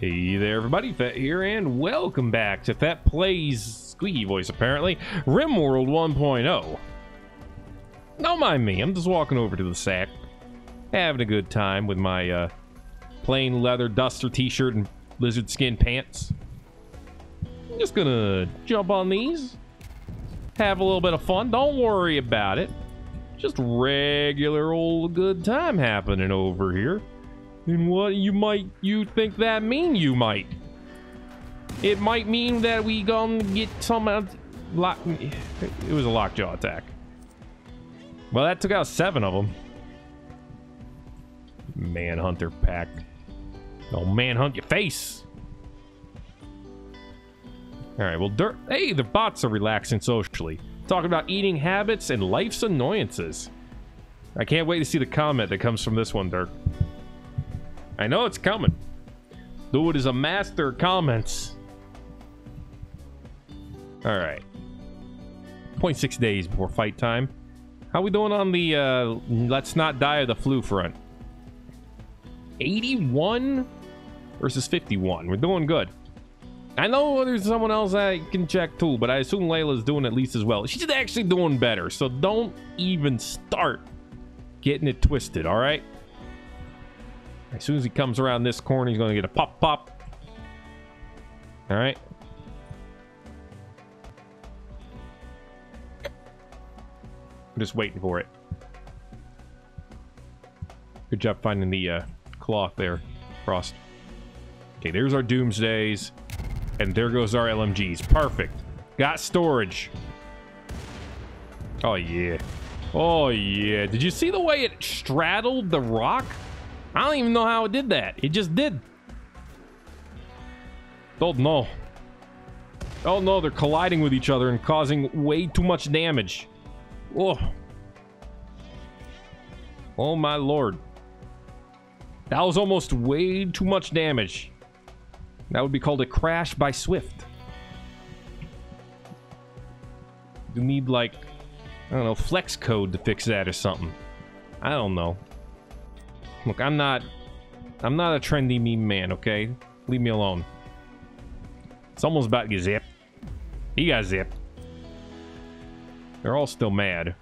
Hey there, everybody. Thet here, and welcome back to Thet Plays Squeaky Voice, apparently. RimWorld 1.0. Don't mind me, I'm just walking over to the sack, having a good time with my uh, plain leather duster t-shirt and lizard skin pants. I'm just gonna jump on these, have a little bit of fun. Don't worry about it. Just regular old good time happening over here. And what you might you think that mean you might? It might mean that we gonna get some uh, lock. It was a lockjaw attack. Well, that took out seven of them. Manhunter pack. Oh, manhunt your face. All right. Well, dirt. Hey, the bots are relaxing socially, talking about eating habits and life's annoyances. I can't wait to see the comment that comes from this one, Dirk. I know it's coming. Dude is a master of comments. All right. 0.6 days before fight time. How we doing on the uh, let's not die of the flu front? 81 versus 51. We're doing good. I know there's someone else I can check too, but I assume Layla's doing at least as well. She's actually doing better, so don't even start getting it twisted, all right? As soon as he comes around this corner, he's going to get a pop pop. All right. I'm just waiting for it. Good job finding the uh, cloth there, Frost. Okay, there's our Doomsdays. And there goes our LMGs. Perfect. Got storage. Oh, yeah. Oh, yeah. Did you see the way it straddled the rock? I don't even know how it did that. It just did. Don't know. Oh no, they're colliding with each other and causing way too much damage. Oh. Oh my lord. That was almost way too much damage. That would be called a crash by Swift. You need like, I don't know, flex code to fix that or something. I don't know. Look, I'm not... I'm not a trendy meme man, okay? Leave me alone. It's almost about to get zipped. He got zipped. They're all still mad.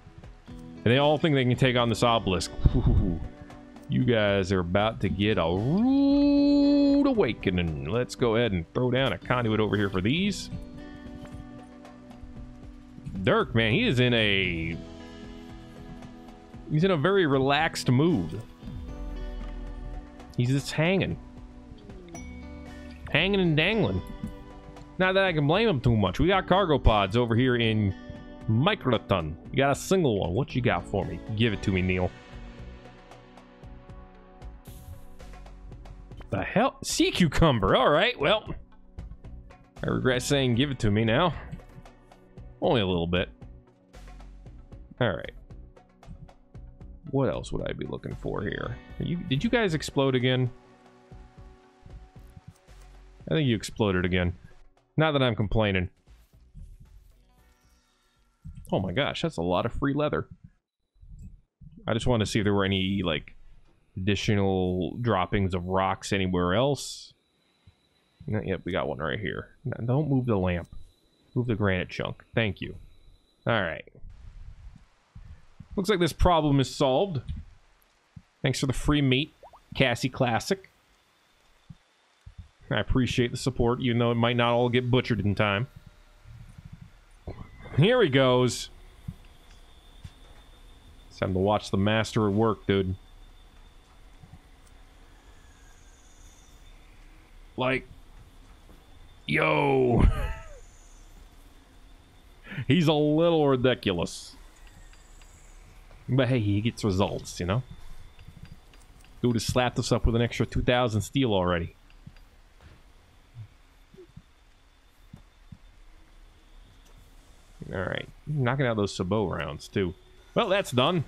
And they all think they can take on this obelisk. Ooh, you guys are about to get a rude awakening. Let's go ahead and throw down a conduit over here for these. Dirk, man, he is in a... He's in a very relaxed mood. He's just hanging. Hanging and dangling. Not that I can blame him too much. We got cargo pods over here in Microton. You got a single one. What you got for me? Give it to me, Neil. The hell? Sea cucumber. All right, well. I regret saying give it to me now. Only a little bit. All right. What else would I be looking for here? You, did you guys explode again? I think you exploded again. Not that I'm complaining. Oh my gosh, that's a lot of free leather. I just wanted to see if there were any, like, additional droppings of rocks anywhere else. Not yet, we got one right here. don't move the lamp. Move the granite chunk. Thank you. Alright. Looks like this problem is solved. Thanks for the free meat, Cassie Classic. I appreciate the support, even though it might not all get butchered in time. Here he goes. It's time to watch the master at work, dude. Like, yo. He's a little ridiculous. But hey, he gets results, you know? Dude has slapped us up with an extra 2,000 steel already. Alright. Knocking out those sabot rounds, too. Well, that's done.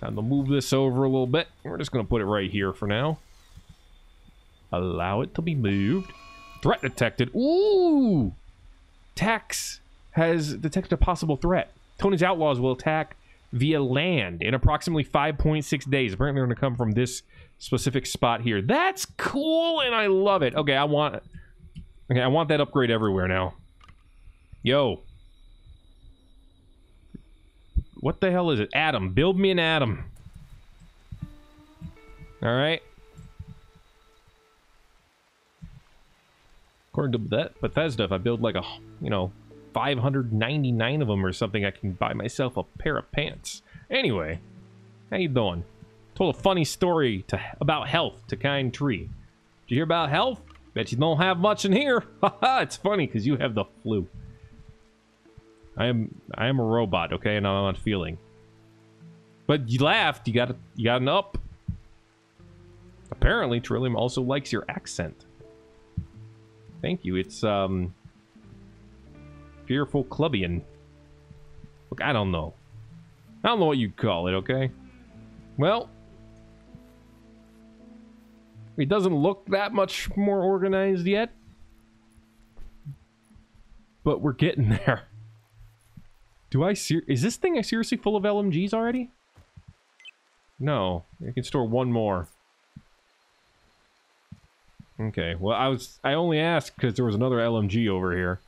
Time to move this over a little bit. We're just going to put it right here for now. Allow it to be moved. Threat detected. Ooh! Tax has detected a possible threat. Tony's outlaws will attack via land in approximately 5.6 days. Apparently, they're going to come from this specific spot here. That's cool, and I love it. Okay, I want... Okay, I want that upgrade everywhere now. Yo. What the hell is it? Adam. Build me an Adam. Alright. According to that Bethesda, if I build like a, you know, 599 of them or something, I can buy myself a pair of pants. Anyway, how you doing? Told a funny story to about health to Kind Tree. Did you hear about health? Bet you don't have much in here. Haha, it's funny because you have the flu. I am I am a robot, okay, and I'm not feeling. But you laughed. You got you got an up. Apparently, Trillium also likes your accent. Thank you. It's um Fearful Clubbian. Look, I don't know. I don't know what you'd call it, okay? Well, it doesn't look that much more organized yet. But we're getting there. Do I ser- Is this thing seriously full of LMGs already? No. I can store one more. Okay, well, I was- I only asked because there was another LMG over here.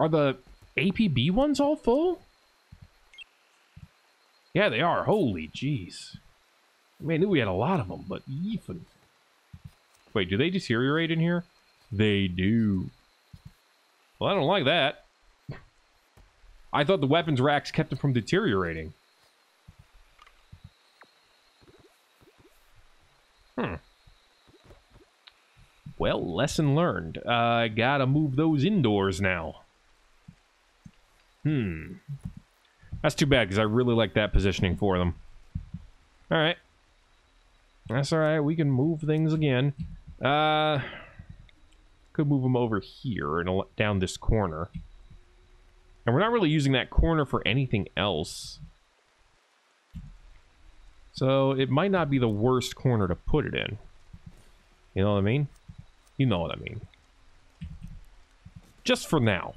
Are the APB ones all full? Yeah, they are. Holy jeez. I mean, I knew we had a lot of them, but even. Wait, do they deteriorate in here? They do. Well, I don't like that. I thought the weapons racks kept them from deteriorating. Hmm. Well, lesson learned. Uh, I gotta move those indoors now. Hmm. That's too bad, because I really like that positioning for them. Alright. That's alright, we can move things again. Uh... Could move them over here and down this corner. And we're not really using that corner for anything else. So, it might not be the worst corner to put it in. You know what I mean? You know what I mean. Just for now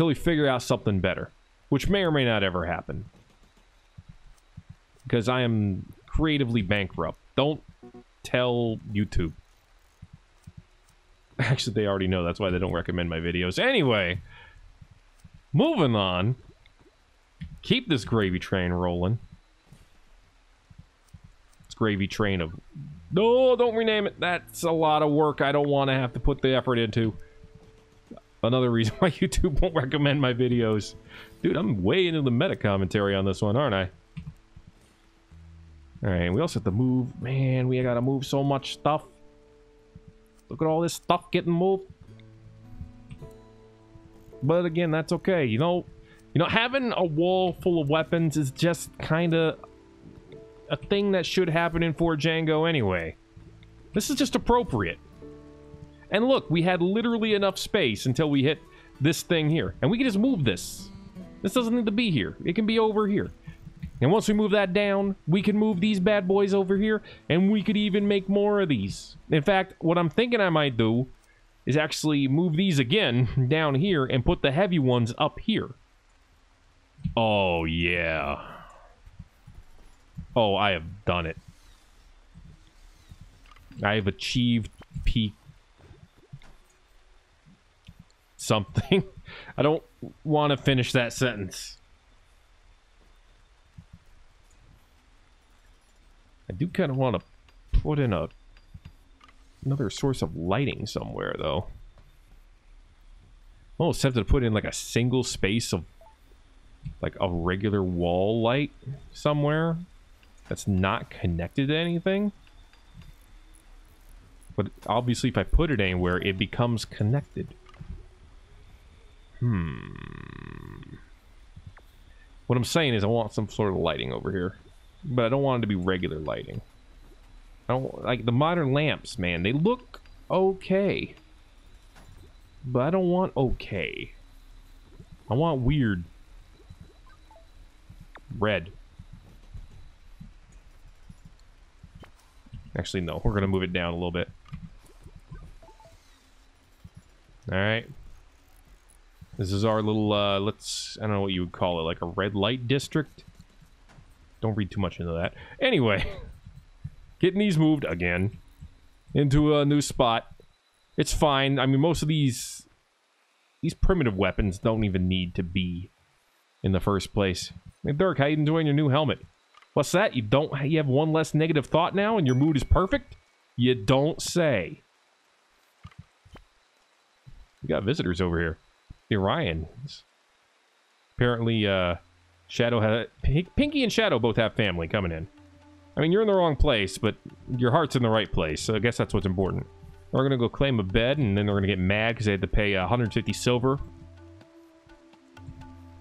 until we figure out something better, which may or may not ever happen. Because I am creatively bankrupt. Don't tell YouTube. Actually, they already know. That's why they don't recommend my videos. Anyway, moving on. Keep this gravy train rolling. This gravy train of... No, don't rename it. That's a lot of work I don't want to have to put the effort into. Another reason why YouTube won't recommend my videos. Dude, I'm way into the meta commentary on this one, aren't I? Alright, we also have to move. Man, we gotta move so much stuff. Look at all this stuff getting moved. But again, that's okay. You know, you know, having a wall full of weapons is just kind of a thing that should happen in 4 Django anyway. This is just appropriate. And look, we had literally enough space until we hit this thing here. And we can just move this. This doesn't need to be here. It can be over here. And once we move that down, we can move these bad boys over here, and we could even make more of these. In fact, what I'm thinking I might do is actually move these again down here and put the heavy ones up here. Oh, yeah. Oh, I have done it. I have achieved peak something. I don't want to finish that sentence. I do kind of want to put in a another source of lighting somewhere, though. Almost tempted to put in like a single space of like a regular wall light somewhere that's not connected to anything. But obviously if I put it anywhere, it becomes connected. Hmm. What I'm saying is I want some sort of lighting over here. But I don't want it to be regular lighting. I don't like the modern lamps, man. They look okay. But I don't want okay. I want weird. Red. Actually, no. We're going to move it down a little bit. Alright. This is our little, uh, let's, I don't know what you would call it, like a red light district? Don't read too much into that. Anyway, getting these moved again into a new spot. It's fine. I mean, most of these, these primitive weapons don't even need to be in the first place. Hey, Dirk, how you enjoying your new helmet? What's that? You don't, you have one less negative thought now and your mood is perfect? You don't say. We got visitors over here. Orions. Apparently, uh, Shadow had Pinky and Shadow both have family coming in. I mean, you're in the wrong place, but your heart's in the right place, so I guess that's what's important. We're gonna go claim a bed, and then they're gonna get mad because they had to pay uh, 150 silver.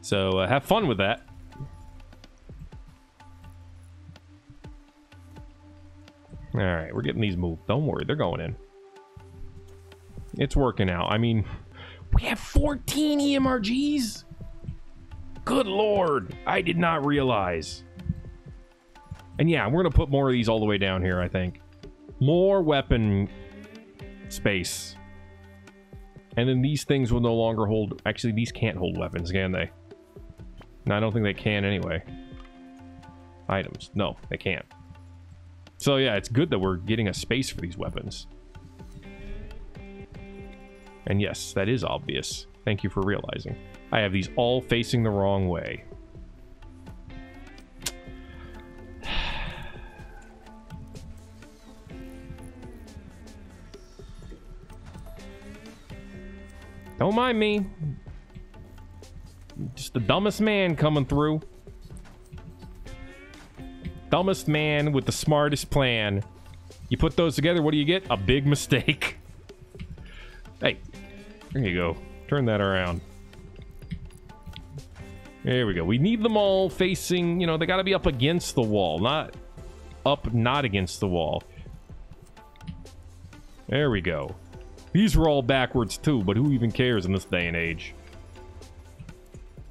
So uh, have fun with that. All right, we're getting these moved. Don't worry, they're going in. It's working out. I mean, we have 14 EMRGs? Good lord, I did not realize. And yeah, we're going to put more of these all the way down here, I think. More weapon space. And then these things will no longer hold... Actually, these can't hold weapons, can they? No, I don't think they can anyway. Items. No, they can't. So yeah, it's good that we're getting a space for these weapons. And yes, that is obvious. Thank you for realizing. I have these all facing the wrong way. Don't mind me. Just the dumbest man coming through. Dumbest man with the smartest plan. You put those together, what do you get? A big mistake. hey, there you go. Turn that around. There we go. We need them all facing, you know, they got to be up against the wall, not up, not against the wall. There we go. These were all backwards too, but who even cares in this day and age?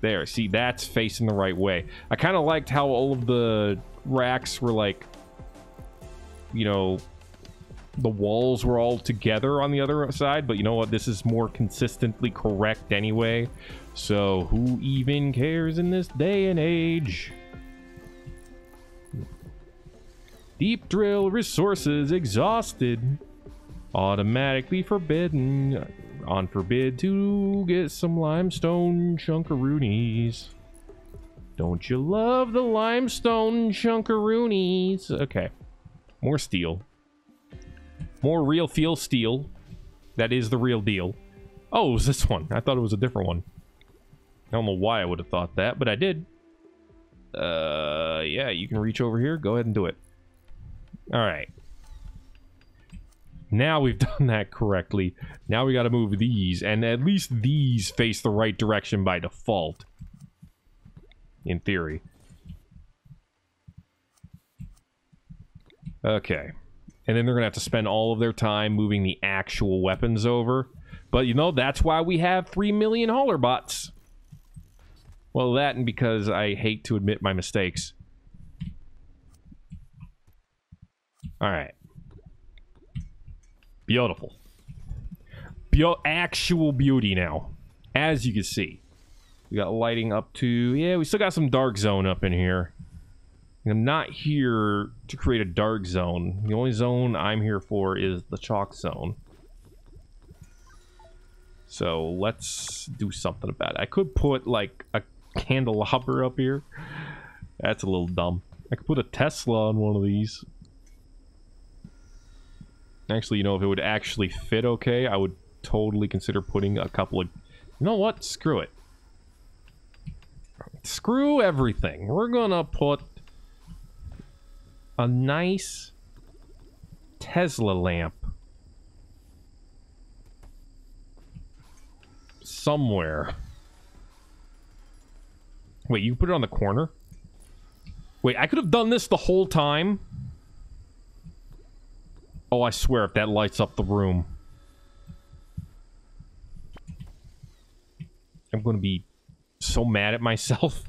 There, see, that's facing the right way. I kind of liked how all of the racks were like, you know, the walls were all together on the other side, but you know what? This is more consistently correct anyway. So who even cares in this day and age? Deep drill resources exhausted. Automatically forbidden. On forbid to get some limestone chunkaroonies. Don't you love the limestone chunkaroonies? Okay. More steel. More real feel steel. That is the real deal. Oh, it was this one. I thought it was a different one. I don't know why I would have thought that, but I did. Uh, yeah, you can reach over here. Go ahead and do it. All right. Now we've done that correctly. Now we got to move these, and at least these face the right direction by default in theory. Okay. And then they're to have to spend all of their time moving the actual weapons over. But, you know, that's why we have 3 million hauler bots. Well, that and because I hate to admit my mistakes. Alright. Beautiful. Be actual beauty now. As you can see. We got lighting up to... Yeah, we still got some dark zone up in here. I'm not here to create a dark zone. The only zone I'm here for is the chalk zone. So let's do something about it. I could put like a candelabra up here. That's a little dumb. I could put a Tesla on one of these. Actually, you know, if it would actually fit okay, I would totally consider putting a couple of... You know what? Screw it. Screw everything. We're gonna put a nice Tesla lamp somewhere. Wait, you put it on the corner? Wait, I could have done this the whole time? Oh, I swear, if that lights up the room. I'm gonna be so mad at myself.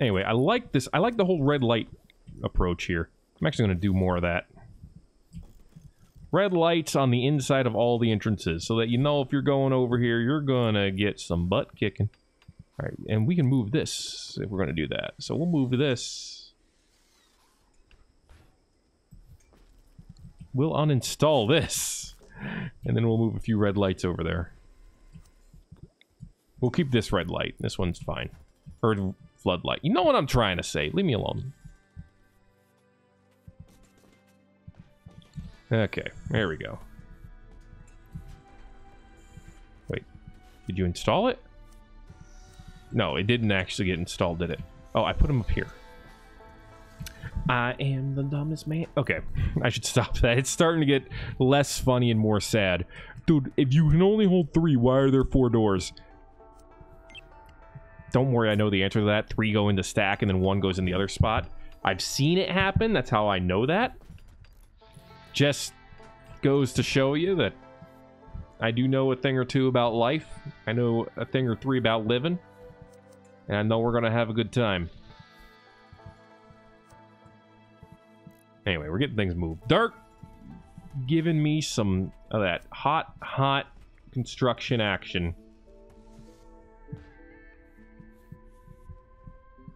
Anyway, I like this. I like the whole red light approach here. I'm actually going to do more of that. red lights on the inside of all the entrances so that you know if you're going over here, you're gonna get some butt kicking. All right, and we can move this if we're gonna do that. So we'll move this. We'll uninstall this. And then we'll move a few red lights over there. We'll keep this red light. This one's fine. Or floodlight. You know what I'm trying to say. Leave me alone. Okay, there we go. Wait, did you install it? No, it didn't actually get installed, did it? Oh, I put him up here. I am the dumbest man. Okay, I should stop that. It's starting to get less funny and more sad. Dude, if you can only hold three, why are there four doors? Don't worry, I know the answer to that. Three go into stack and then one goes in the other spot. I've seen it happen. That's how I know that. Just goes to show you that I do know a thing or two about life. I know a thing or three about living. And I know we're going to have a good time. Anyway, we're getting things moved. Dirk giving me some of that hot, hot construction action.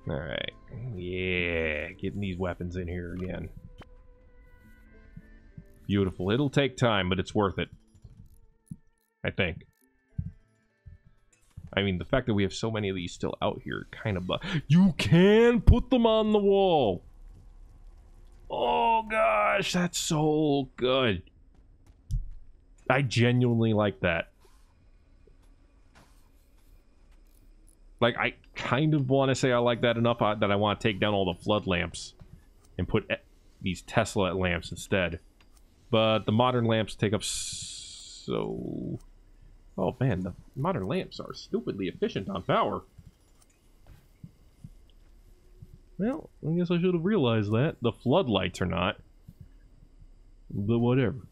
Alright. Yeah, getting these weapons in here again. Beautiful. It'll take time, but it's worth it. I think. I mean, the fact that we have so many of these still out here kind of... You can put them on the wall! Oh, gosh, that's so good. I genuinely like that. Like, I kind of want to say I like that enough that I want to take down all the flood lamps and put these Tesla lamps instead. But the modern lamps take up so... Oh man, the modern lamps are stupidly efficient on power. Well, I guess I should have realized that. The floodlights are not. But whatever.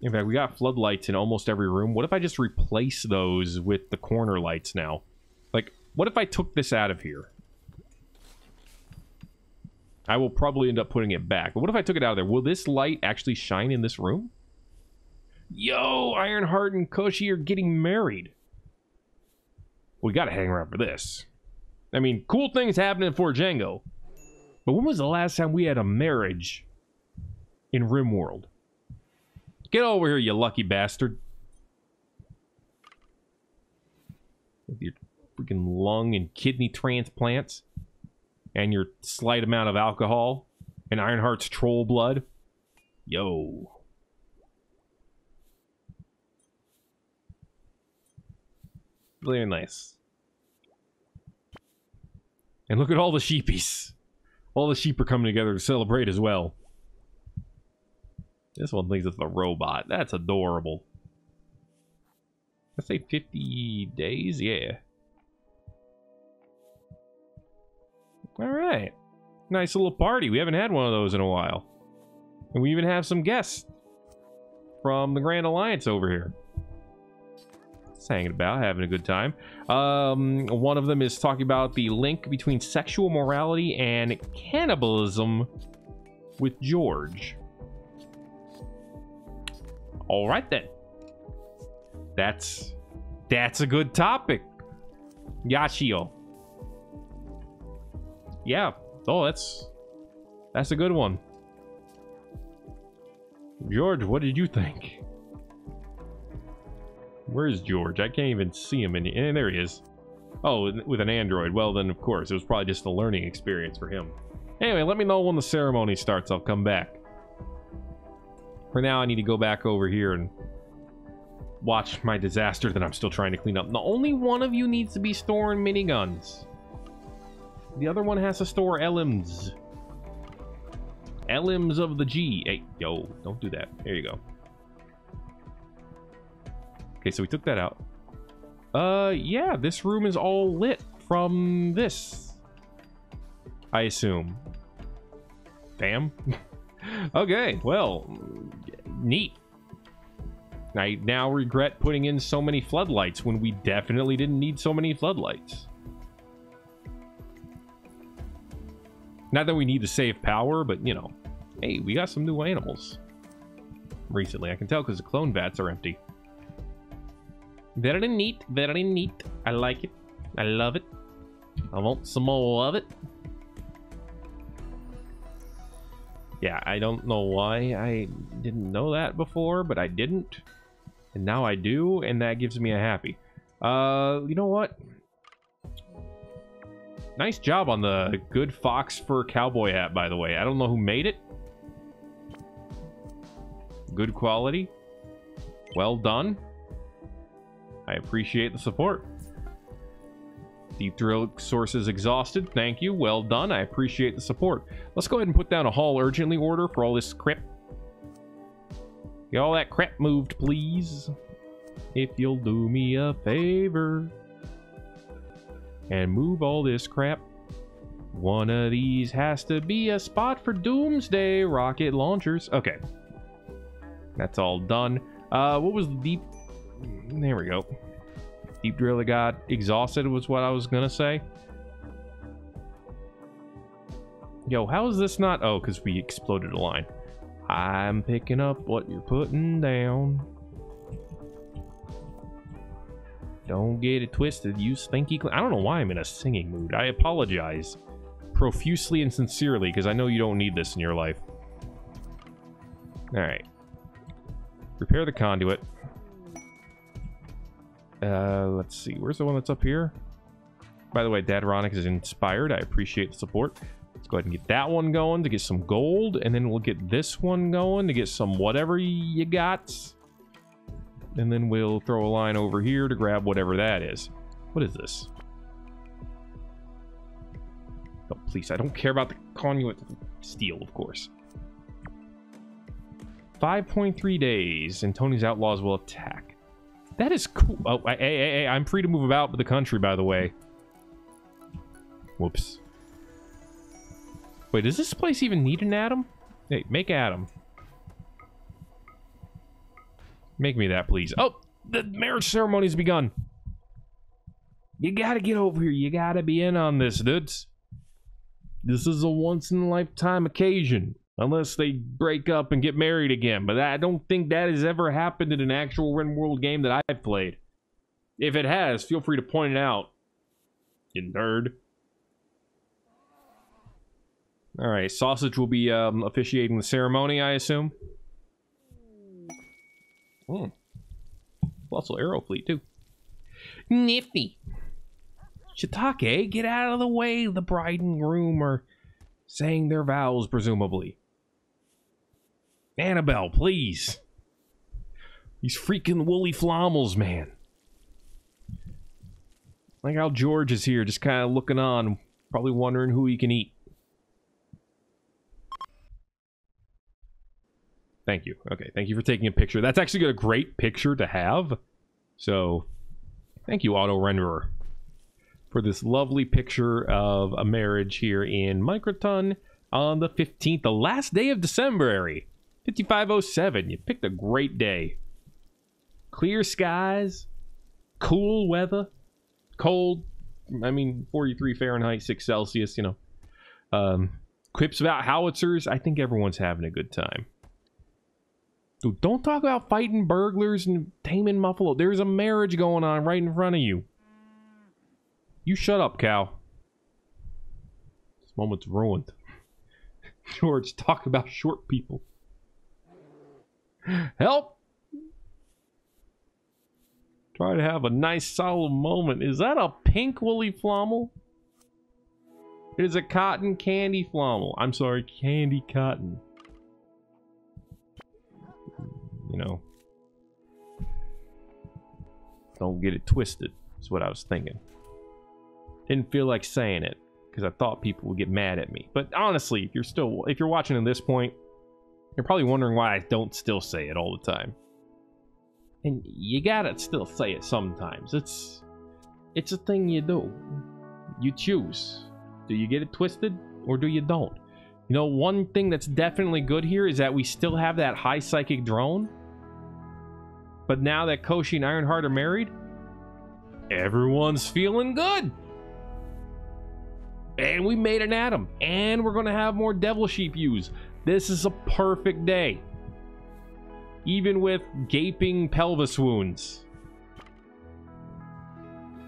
In fact, we got floodlights in almost every room. What if I just replace those with the corner lights now? Like, what if I took this out of here? I will probably end up putting it back. But what if I took it out of there? Will this light actually shine in this room? Yo, Ironheart and Koshi are getting married. We gotta hang around for this. I mean, cool things happening for Django. But when was the last time we had a marriage in RimWorld? Get over here, you lucky bastard. With your freaking lung and kidney transplants and your slight amount of alcohol and Ironheart's troll blood. Yo. Very nice. And look at all the sheepies. All the sheep are coming together to celebrate as well. This one thinks it's a robot. That's adorable. Let's say 50 days? Yeah. Alright. Nice little party. We haven't had one of those in a while. And we even have some guests from the Grand Alliance over here. Just hanging about, having a good time. Um, one of them is talking about the link between sexual morality and cannibalism with George. All right then. That's that's a good topic. Yashio. Yeah. Oh, that's that's a good one. George, what did you think? Where's George? I can't even see him. In, and eh, there he is. Oh, with an android. Well, then, of course, it was probably just a learning experience for him. Anyway, let me know when the ceremony starts. I'll come back. For now, I need to go back over here and watch my disaster that I'm still trying to clean up. The only one of you needs to be storing miniguns. The other one has to store LMs. LMs of the G. Hey, yo, don't do that. There you go. Okay, so we took that out. Uh, yeah, this room is all lit from this. I assume. Damn. okay, well, neat. I now regret putting in so many floodlights when we definitely didn't need so many floodlights. Not that we need to save power, but, you know, hey, we got some new animals. recently. I can tell because the clone vats are empty. Very neat, very neat. I like it. I love it. I want some more of it. Yeah, I don't know why I didn't know that before, but I didn't. And now I do, and that gives me a happy. Uh, you know what? Nice job on the good fox fur cowboy hat, by the way. I don't know who made it. Good quality. Well done. I appreciate the support. Deep drill sources exhausted. Thank you. Well done. I appreciate the support. Let's go ahead and put down a haul urgently order for all this crap. Get all that crap moved, please. If you'll do me a favor. And move all this crap. One of these has to be a spot for doomsday rocket launchers. Okay. That's all done. Uh, what was the deep... There we go. Deep drill got exhausted was what I was gonna say. Yo, how is this not... Oh, because we exploded a line. I'm picking up what you're putting down. Don't get it twisted, you stinky... I don't know why I'm in a singing mood. I apologize profusely and sincerely because I know you don't need this in your life. Alright. Repair the conduit. Uh, let's see. Where's the one that's up here? By the way, Dadronic is inspired. I appreciate the support. Let's go ahead and get that one going to get some gold. And then we'll get this one going to get some whatever you got. And then we'll throw a line over here to grab whatever that is. What is this? Oh, please. I don't care about the conduit steel, of course. 5.3 days and Tony's outlaws will attack. That is cool. Oh, hey, hey, hey, I'm free to move about the country, by the way. Whoops. Wait, does this place even need an Adam? Hey, make Adam. Make me that, please. Oh, the marriage ceremony's begun. You gotta get over here. You gotta be in on this, dudes. This is a once-in-a-lifetime occasion. Unless they break up and get married again. But I don't think that has ever happened in an actual RimWorld game that I've played. If it has, feel free to point it out. You nerd. Alright, Sausage will be um, officiating the ceremony, I assume. Hmm. Also Arrow Fleet, too. Nifty. Shiitake, get out of the way. The bride and groom are saying their vows, presumably. Annabelle, please. These freaking woolly flommels, man. Like how George is here, just kind of looking on, probably wondering who he can eat. Thank you. Okay, thank you for taking a picture. That's actually a great picture to have. So, thank you, Auto Renderer, for this lovely picture of a marriage here in Microton on the 15th, the last day of December. 5507. You picked a great day. Clear skies, cool weather, cold. I mean, 43 Fahrenheit, 6 Celsius, you know. Um, quips about howitzers. I think everyone's having a good time. Dude, don't talk about fighting burglars and taming muffalo. There's a marriage going on right in front of you. You shut up, cow. This moment's ruined. George, talk about short people. Help! Try to have a nice solemn moment. Is that a pink woolly flommel? It is a cotton candy flommel. I'm sorry, candy cotton. You know. Don't get it twisted, is what I was thinking. Didn't feel like saying it, because I thought people would get mad at me. But honestly, if you're still, if you're watching at this point, you're probably wondering why I don't still say it all the time. And you gotta still say it sometimes. It's it's a thing you do. You choose. Do you get it twisted or do you don't? You know, one thing that's definitely good here is that we still have that high psychic drone. But now that Koshi and Ironheart are married, everyone's feeling good. And we made an Adam. And we're going to have more Devil Sheep use. This is a perfect day. Even with gaping pelvis wounds.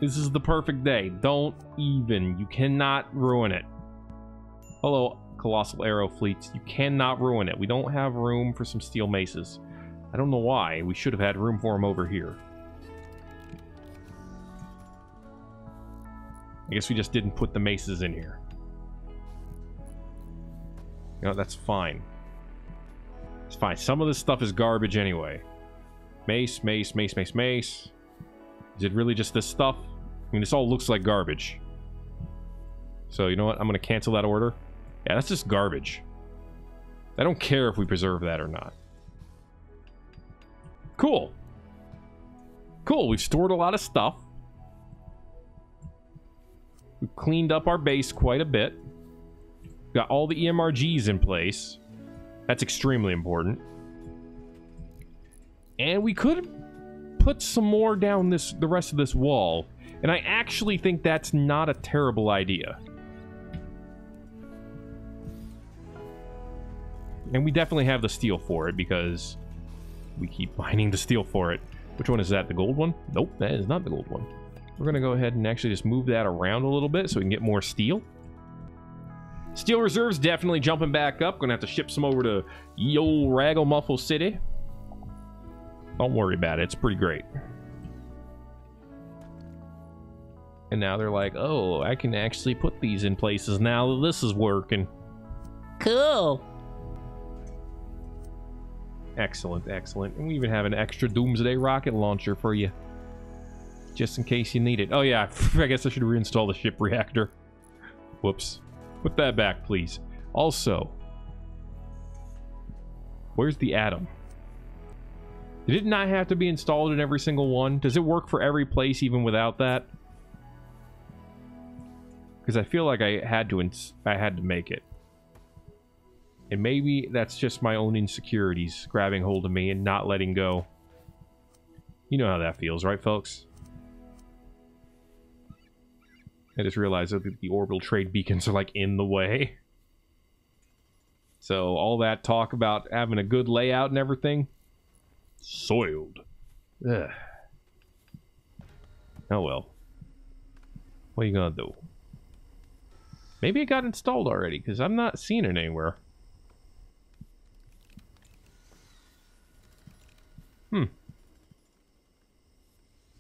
This is the perfect day. Don't even. You cannot ruin it. Hello, Colossal Arrow Fleets. You cannot ruin it. We don't have room for some steel maces. I don't know why. We should have had room for them over here. I guess we just didn't put the maces in here. You know, that's fine. It's fine. Some of this stuff is garbage anyway. Mace, mace, mace, mace, mace. Is it really just this stuff? I mean, this all looks like garbage. So, you know what? I'm going to cancel that order. Yeah, that's just garbage. I don't care if we preserve that or not. Cool. Cool, we've stored a lot of stuff. We've cleaned up our base quite a bit. Got all the EMRGs in place. That's extremely important. And we could put some more down this the rest of this wall. And I actually think that's not a terrible idea. And we definitely have the steel for it because we keep mining the steel for it. Which one is that? The gold one? Nope, that is not the gold one. We're going to go ahead and actually just move that around a little bit so we can get more steel. Steel reserves definitely jumping back up. Gonna have to ship some over to Ragamuffle City. Don't worry about it. It's pretty great. And now they're like, oh, I can actually put these in places now that this is working. Cool. Excellent, excellent. And we even have an extra Doomsday rocket launcher for you. Just in case you need it. Oh yeah, I guess I should reinstall the ship reactor. Whoops. Put that back, please. Also, where's the atom? Did it not have to be installed in every single one? Does it work for every place even without that? Because I feel like I had to I had to make it. And maybe that's just my own insecurities grabbing hold of me and not letting go. You know how that feels, right, folks? I just realized that the orbital trade beacons are like in the way. So all that talk about having a good layout and everything, soiled. Ugh. Oh well. What are you gonna do? Maybe it got installed already, because I'm not seeing it anywhere. Hmm.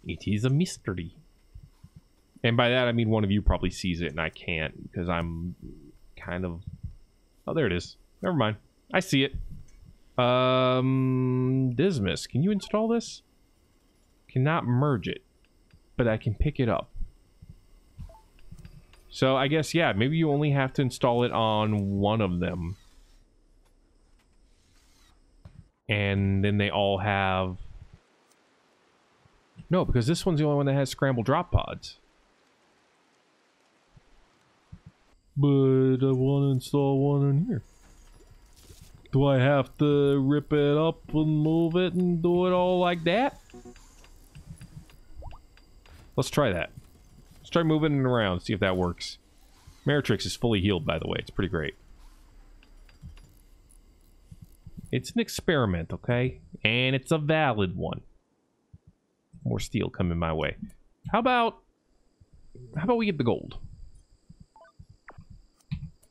It is a mystery. And by that, I mean one of you probably sees it and I can't because I'm kind of... Oh, there it is. Never mind. I see it. Um, Dismas, can you install this? Cannot merge it, but I can pick it up. So I guess, yeah, maybe you only have to install it on one of them. And then they all have... No, because this one's the only one that has scrambled drop pods. But I want to install one in here. Do I have to rip it up and move it and do it all like that? Let's try that. Let's try moving it around, see if that works. Meritrix is fully healed, by the way. It's pretty great. It's an experiment, okay? And it's a valid one. More steel coming my way. How about... How about we get the gold?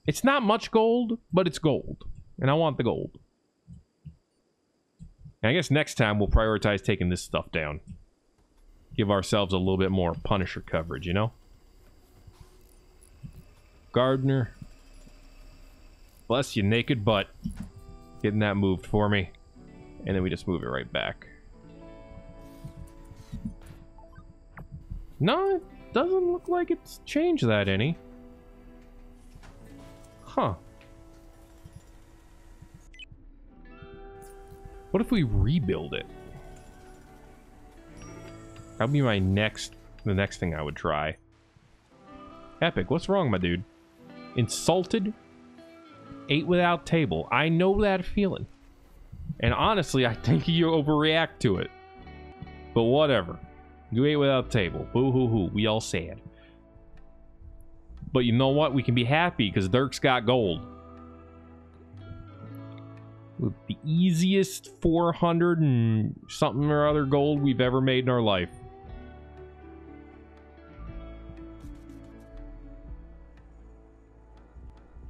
It's not much gold, but it's gold. And I want the gold. And I guess next time we'll prioritize taking this stuff down. Give ourselves a little bit more Punisher coverage, you know? Gardener. Bless you, naked butt. Getting that moved for me. And then we just move it right back. No, it doesn't look like it's changed that any. Huh. What if we rebuild it? That'd be my next, the next thing I would try. Epic, what's wrong, my dude? Insulted? Ate without table. I know that feeling. And honestly, I think you overreact to it. But whatever. You ate without table. Boo hoo hoo. We all sad. But you know what? We can be happy because Dirk's got gold. the easiest 400 and something or other gold we've ever made in our life.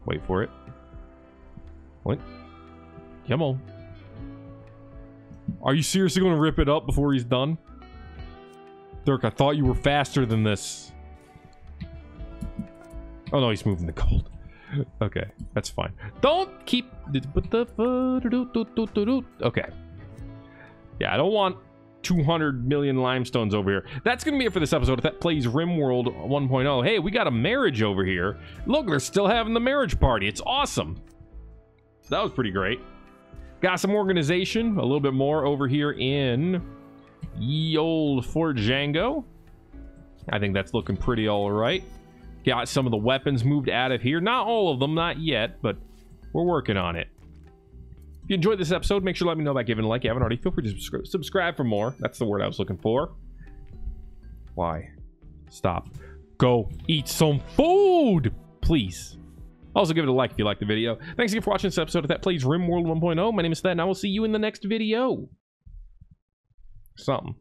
Wait for it. What? Come on. Are you seriously going to rip it up before he's done? Dirk, I thought you were faster than this. Oh no, he's moving the gold. Okay, Thet's fine. Don't keep... Okay. Yeah, I don't want 200 million limestones over here. That's going to be it for this episode. If that plays RimWorld 1.0, hey, we got a marriage over here. Look, they're still having the marriage party. It's awesome. So that was pretty great. Got some organization, a little bit more over here in ye old Fort Django. I think that's looking pretty all right. Got some of the weapons moved out of here. Not all of them, not yet, but we're working on it. If you enjoyed this episode, make sure to let me know by giving a like. If you haven't already, feel free to subscribe for more. That's the word I was looking for. Why? Stop. Go eat some food, please. Also, give it a like if you like the video. Thanks again for watching this episode of Thet Plays RimWorld 1.0. My name is Thet, and I will see you in the next video. Something.